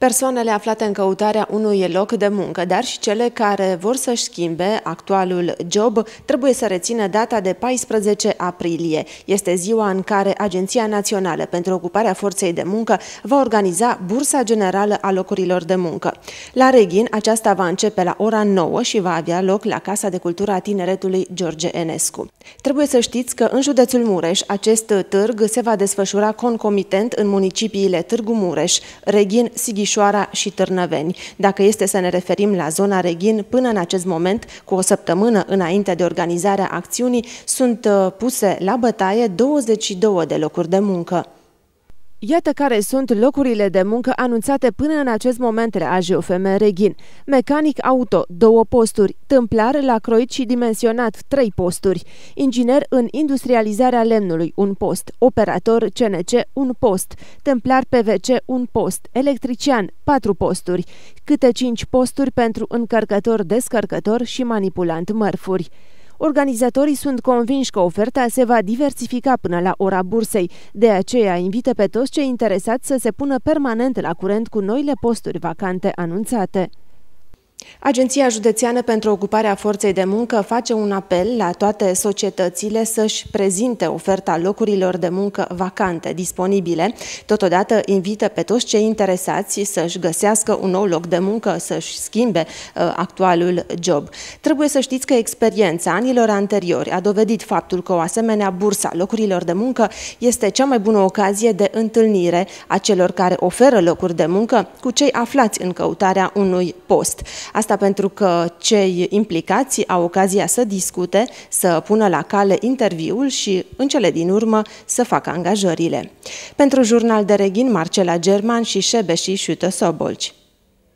Persoanele aflate în căutarea unui loc de muncă, dar și cele care vor să-și schimbe actualul job, trebuie să rețină data de 14 aprilie. Este ziua în care Agenția Națională pentru Ocuparea Forței de Muncă va organiza Bursa Generală a Locurilor de Muncă. La Reghin, aceasta va începe la ora 9 și va avea loc la Casa de Cultură a Tineretului George Enescu. Trebuie să știți că în județul Mureș acest târg se va desfășura concomitent în municipiile Târgu Mureș, Reghin, Sighișoara, Timișoara și Târnăveni. Dacă este să ne referim la zona Reghin, până în acest moment, cu o săptămână înainte de organizarea acțiunii, sunt uh, puse la bătaie 22 de locuri de muncă. Iată care sunt locurile de muncă anunțate până în acest moment la AJOFM Reghin. Mecanic auto, două posturi, tâmplar la croit și dimensionat, trei posturi, inginer în industrializarea lemnului, un post, operator CNC, un post, tâmplar PVC, un post, electrician, patru posturi, câte cinci posturi pentru încărcător-descărcător și manipulant mărfuri. Organizatorii sunt convinși că oferta se va diversifica până la ora bursei, de aceea invită pe toți cei interesați să se pună permanent la curent cu noile posturi vacante anunțate. Agenția Județeană pentru Ocuparea Forței de Muncă face un apel la toate societățile să-și prezinte oferta locurilor de muncă vacante disponibile. Totodată invită pe toți cei interesați să-și găsească un nou loc de muncă, să-și schimbe uh, actualul job. Trebuie să știți că experiența anilor anteriori a dovedit faptul că o asemenea bursa locurilor de muncă este cea mai bună ocazie de întâlnire a celor care oferă locuri de muncă cu cei aflați în căutarea unui post. Asta pentru că cei implicați au ocazia să discute, să pună la cale interviul și, în cele din urmă, să facă angajările. Pentru Jurnal de Reghin, Marcela German și Șebe și Șută Sobolci.